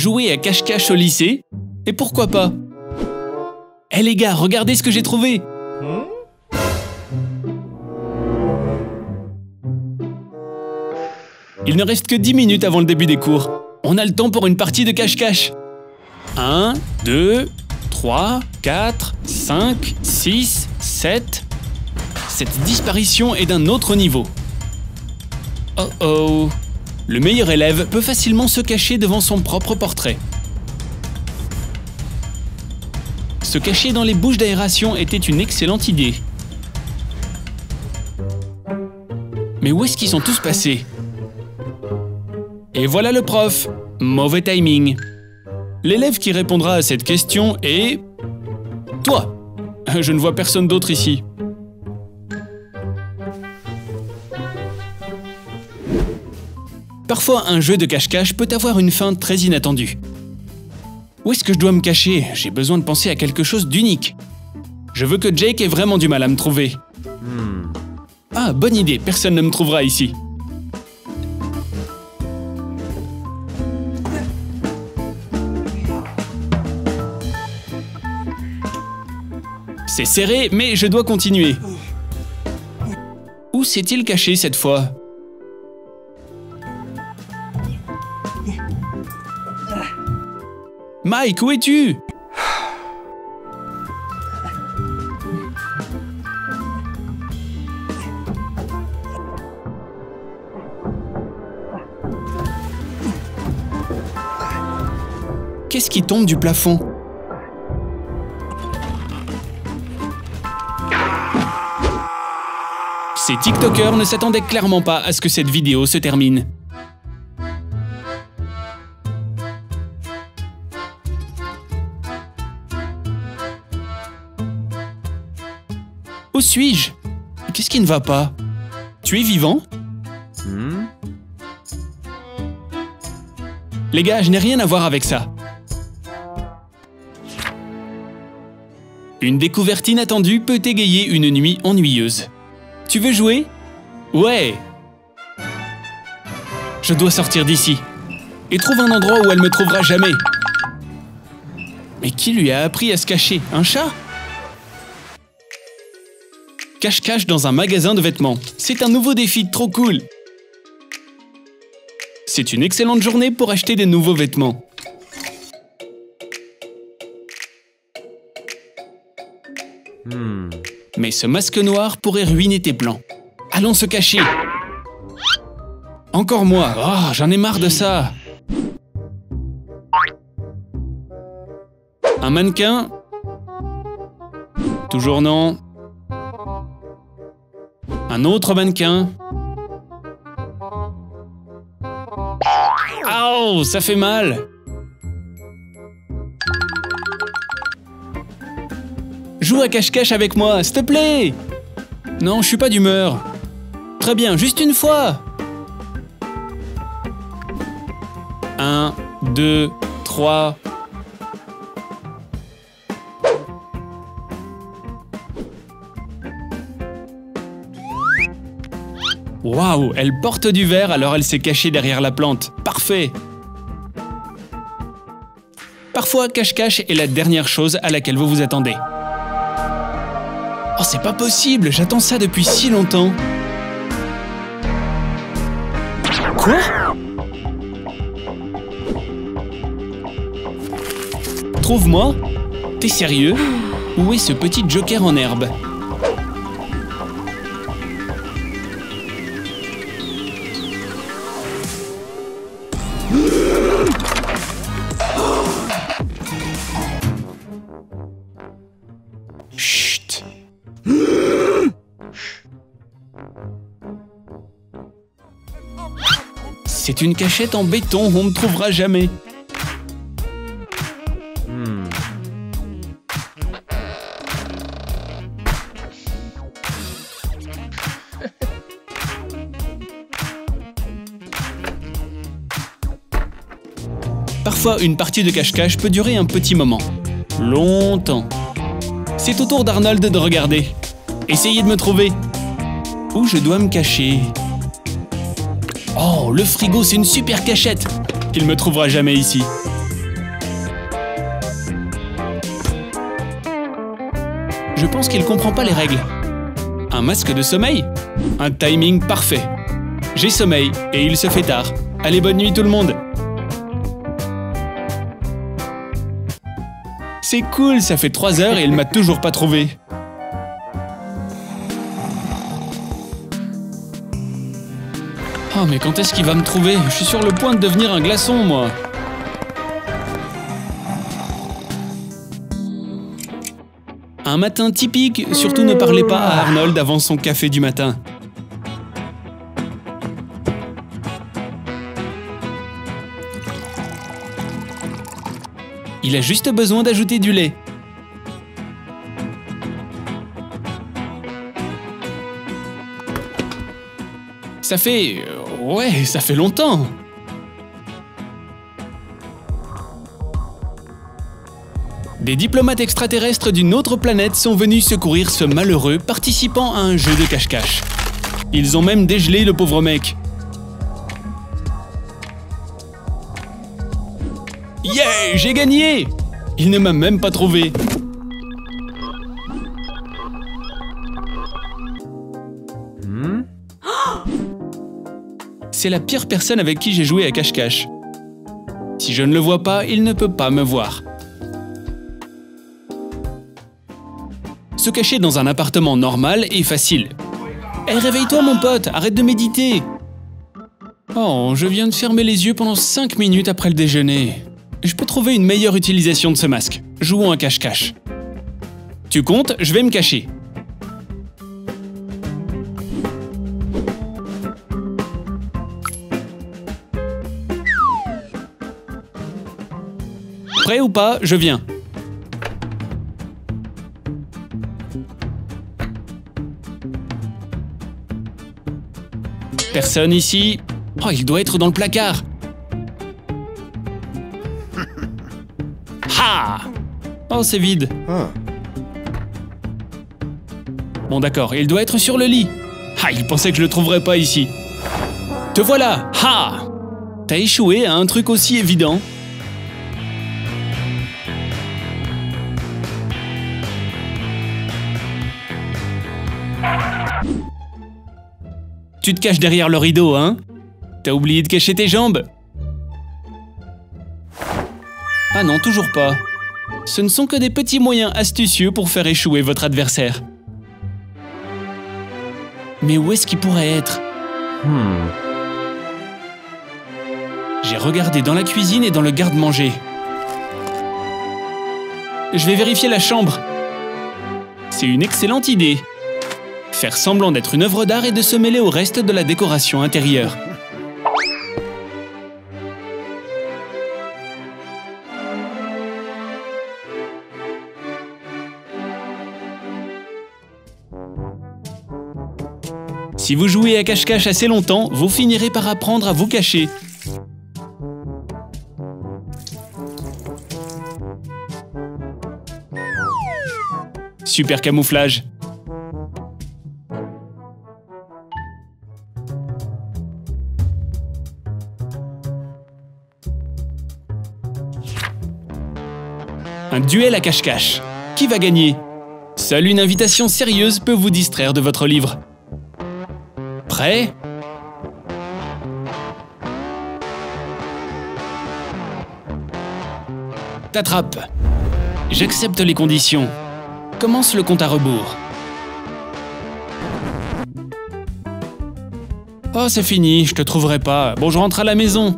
Jouer à cache-cache au lycée Et pourquoi pas? Eh les gars, regardez ce que j'ai trouvé Il ne reste que 10 minutes avant le début des cours. On a le temps pour une partie de cache-cache. 1, 2, 3, 4, 5, 6, 7. Cette disparition est d'un autre niveau. Oh oh Le meilleur élève peut facilement se cacher devant son propre portrait. Se cacher dans les bouches d'aération était une excellente idée. Mais où est-ce qu'ils sont tous passés? Et voilà le prof Mauvais timing. L'élève qui répondra à cette question est... Toi Je ne vois personne d'autre ici. Parfois, un jeu de cache-cache peut avoir une fin très inattendue. Où est-ce que je dois me cacher? J'ai besoin de penser à quelque chose d'unique. Je veux que Jake ait vraiment du mal à me trouver. Ah, bonne idée, personne ne me trouvera ici. C'est serré, mais je dois continuer. Où s'est-il caché cette fois? Mike, où es-tu? Qu'est-ce qui tombe du plafond? Ces TikTokers ne s'attendaient clairement pas à ce que cette vidéo se termine. Où suis-je? Qu'est-ce qui ne va pas? Tu es vivant? Les gars, je n'ai rien à voir avec ça. Une découverte inattendue peut égayer une nuit ennuyeuse. Tu veux jouer? Ouais Je dois sortir d'ici. Et trouve un endroit où elle me trouvera jamais. Mais qui lui a appris à se cacher? Un chat? Cache-cache dans un magasin de vêtements. C'est un nouveau défi trop cool. C'est une excellente journée pour acheter des nouveaux vêtements. Mais ce masque noir pourrait ruiner tes plans. Allons se cacher. Encore moi. Oh, j'en ai marre de ça. Un mannequin? Toujours non. Un autre mannequin. Oh, ça fait mal. Joue à cache-cache avec moi, s'il te plaît. Non, je suis pas d'humeur. Très bien, juste une fois. Un, deux, trois... Waouh, elle porte du verre alors elle s'est cachée derrière la plante. Parfait Parfois, cache-cache est la dernière chose à laquelle vous vous attendez. Oh, c'est pas possible, j'attends ça depuis si longtemps. Quoi? Trouve-moi T'es sérieux? Où est ce petit joker en herbe? Une cachette en béton, on ne trouvera jamais. Parfois, une partie de cache-cache peut durer un petit moment. Longtemps. C'est au tour d'Arnold de regarder. Essayez de me trouver. Où je dois me cacher? Le frigo, c'est une super cachette Il me trouvera jamais ici. Je pense qu'il ne comprend pas les règles. Un masque de sommeil Un timing parfait. J'ai sommeil et il se fait tard. Allez, bonne nuit tout le monde C'est cool, ça fait 3 heures et il m'a toujours pas trouvé. Oh mais quand est-ce qu'il va me trouver? Je suis sur le point de devenir un glaçon, moi Un matin typique, surtout ne parlez pas à Arnold avant son café du matin. Il a juste besoin d'ajouter du lait. Ça fait... Ouais, ça fait longtemps. Des diplomates extraterrestres d'une autre planète sont venus secourir ce malheureux participant à un jeu de cache-cache. Ils ont même dégelé le pauvre mec. Yeah, j'ai gagné Il ne m'a même pas trouvé. C'est la pire personne avec qui j'ai joué à cache-cache. Si je ne le vois pas, il ne peut pas me voir. Se cacher dans un appartement normal est facile. Eh, réveille-toi mon pote, arrête de méditer Oh, je viens de fermer les yeux pendant 5 minutes après le déjeuner. Je peux trouver une meilleure utilisation de ce masque. Jouons un cache-cache. Tu comptes, je vais me cacher. Prêt ou pas, je viens. Personne ici. Oh, il doit être dans le placard. Ha Oh, c'est vide. Bon d'accord, il doit être sur le lit. Ah, il pensait que je le trouverais pas ici. Te voilà Ha T'as échoué à un truc aussi évident Tu te caches derrière le rideau, hein? T'as oublié de cacher tes jambes? Ah non, toujours pas. Ce ne sont que des petits moyens astucieux pour faire échouer votre adversaire. Mais où est-ce qu'il pourrait être? J'ai regardé dans la cuisine et dans le garde-manger. Je vais vérifier la chambre. C'est une excellente idée. Faire semblant d'être une œuvre d'art et de se mêler au reste de la décoration intérieure. Si vous jouez à cache-cache assez longtemps, vous finirez par apprendre à vous cacher. Super camouflage duel à cache-cache. Qui va gagner? Seule une invitation sérieuse peut vous distraire de votre livre. Prêt? T'attrape. J'accepte les conditions. Commence le compte à rebours. Oh, c'est fini, je te trouverai pas. Bon, je rentre à la maison.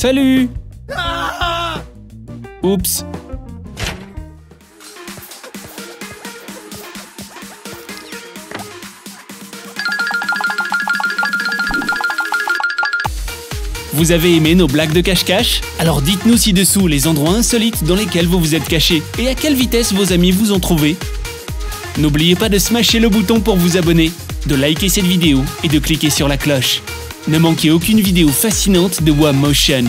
Salut Oups Vous avez aimé nos blagues de cache-cache Alors dites-nous ci-dessous les endroits insolites dans lesquels vous vous êtes caché et à quelle vitesse vos amis vous ont trouvé. N'oubliez pas de smasher le bouton pour vous abonner, de liker cette vidéo et de cliquer sur la cloche. Ne manquez aucune vidéo fascinante de Motion.